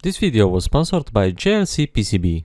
This video was sponsored by JLC PCB.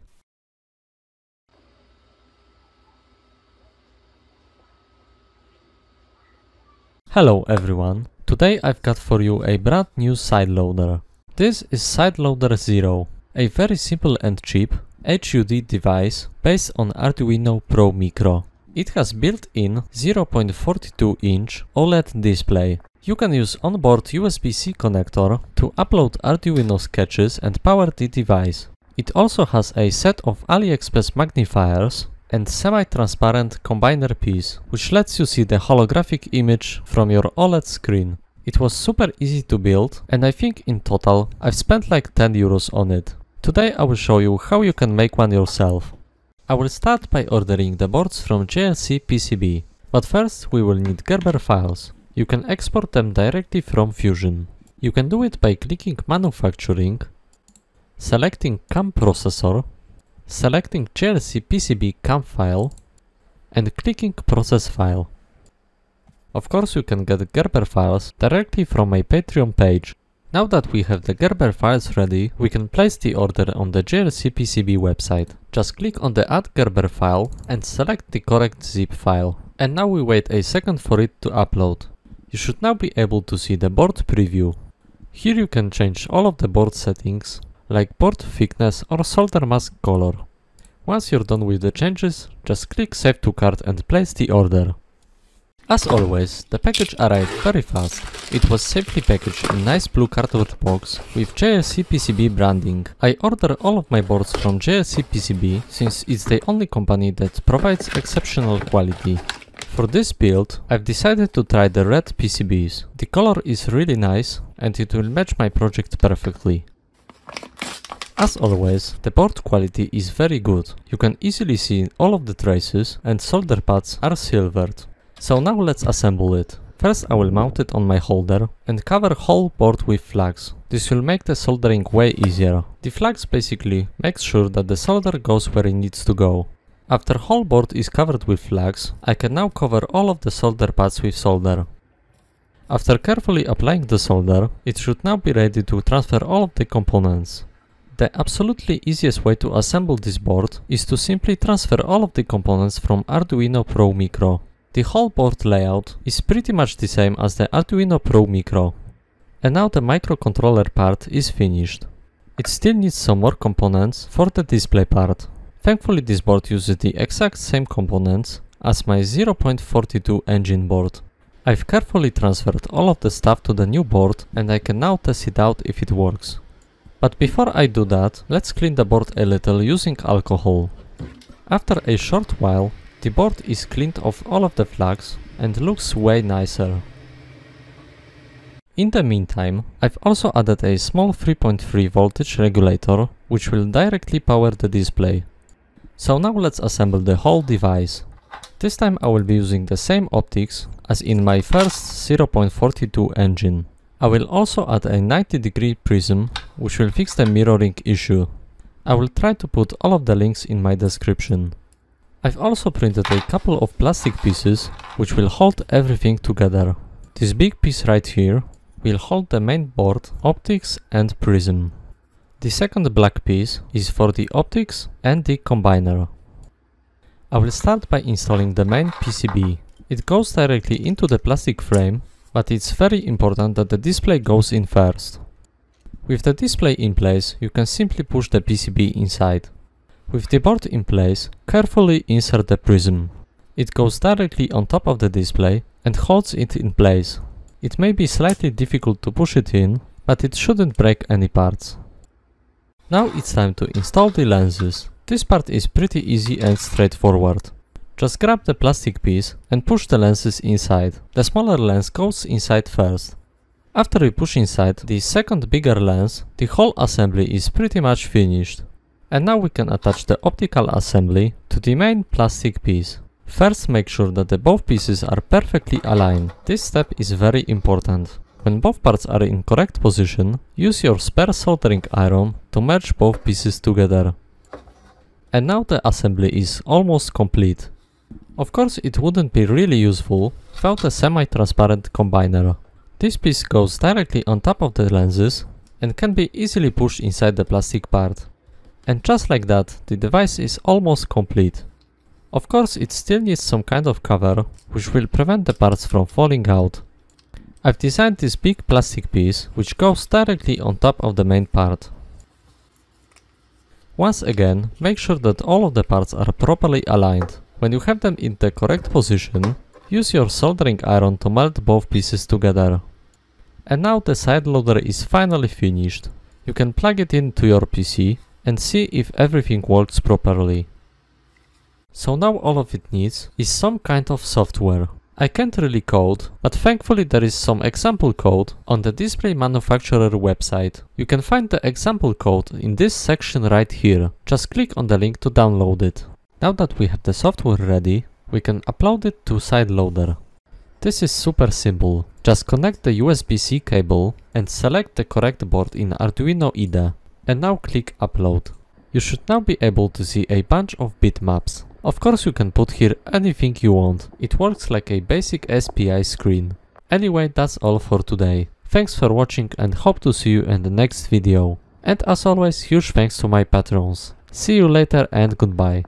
Hello everyone, today I've got for you a brand new side loader. This is SideLoader Zero, a very simple and cheap HUD device based on Arduino Pro Micro. It has built-in 0.42 inch OLED display. You can use onboard USB-C connector to upload Arduino sketches and power the device. It also has a set of AliExpress magnifiers and semi-transparent combiner piece, which lets you see the holographic image from your OLED screen. It was super easy to build and I think in total I've spent like 10 euros on it. Today I will show you how you can make one yourself. I will start by ordering the boards from JLC PCB, but first we will need Gerber files. You can export them directly from Fusion. You can do it by clicking Manufacturing, selecting CAM processor, selecting JLC PCB CAM file, and clicking Process file. Of course you can get Gerber files directly from my Patreon page. Now that we have the Gerber files ready, we can place the order on the JLC PCB website. Just click on the Add Gerber file and select the correct zip file. And now we wait a second for it to upload. You should now be able to see the board preview. Here you can change all of the board settings, like board thickness or solder mask color. Once you're done with the changes, just click Save to Cart and place the order. As always, the package arrived very fast. It was safely packaged in a nice blue cardboard box with JLC PCB branding. I order all of my boards from JLC PCB since it's the only company that provides exceptional quality. For this build, I've decided to try the red PCBs. The color is really nice and it will match my project perfectly. As always, the board quality is very good. You can easily see all of the traces and solder pads are silvered. So now let's assemble it. First I will mount it on my holder and cover whole board with flux. This will make the soldering way easier. The flux basically make sure that the solder goes where it needs to go. After whole board is covered with flux, I can now cover all of the solder pads with solder. After carefully applying the solder, it should now be ready to transfer all of the components. The absolutely easiest way to assemble this board is to simply transfer all of the components from Arduino Pro Micro. The whole board layout is pretty much the same as the Arduino Pro Micro. And now the microcontroller part is finished. It still needs some more components for the display part. Thankfully this board uses the exact same components as my 0.42 engine board. I've carefully transferred all of the stuff to the new board and I can now test it out if it works. But before I do that, let's clean the board a little using alcohol. After a short while, the board is cleaned of all of the flux and looks way nicer. In the meantime, I've also added a small 3.3 voltage regulator which will directly power the display. So now let's assemble the whole device. This time I will be using the same optics as in my first 0.42 engine. I will also add a 90 degree prism which will fix the mirroring issue. I will try to put all of the links in my description. I've also printed a couple of plastic pieces which will hold everything together. This big piece right here will hold the main board, optics and prism. The second black piece is for the optics and the combiner. I will start by installing the main PCB. It goes directly into the plastic frame but it's very important that the display goes in first. With the display in place, you can simply push the PCB inside. With the board in place, carefully insert the prism. It goes directly on top of the display and holds it in place. It may be slightly difficult to push it in, but it shouldn't break any parts. Now it's time to install the lenses. This part is pretty easy and straightforward. Just grab the plastic piece and push the lenses inside. The smaller lens goes inside first. After we push inside the second bigger lens, the whole assembly is pretty much finished. And now we can attach the optical assembly to the main plastic piece. First make sure that the both pieces are perfectly aligned. This step is very important. When both parts are in correct position, use your spare soldering iron to merge both pieces together. And now the assembly is almost complete. Of course it wouldn't be really useful without a semi-transparent combiner. This piece goes directly on top of the lenses and can be easily pushed inside the plastic part. And just like that, the device is almost complete. Of course, it still needs some kind of cover, which will prevent the parts from falling out. I've designed this big plastic piece, which goes directly on top of the main part. Once again, make sure that all of the parts are properly aligned. When you have them in the correct position, use your soldering iron to melt both pieces together. And now the side loader is finally finished. You can plug it into your PC and see if everything works properly. So now all of it needs is some kind of software. I can't really code, but thankfully there is some example code on the display manufacturer website. You can find the example code in this section right here. Just click on the link to download it. Now that we have the software ready, we can upload it to SideLoader. This is super simple. Just connect the USB-C cable and select the correct board in Arduino IDE. And now click upload. You should now be able to see a bunch of bitmaps. Of course you can put here anything you want, it works like a basic SPI screen. Anyway, that's all for today. Thanks for watching and hope to see you in the next video. And as always, huge thanks to my patrons. See you later and goodbye.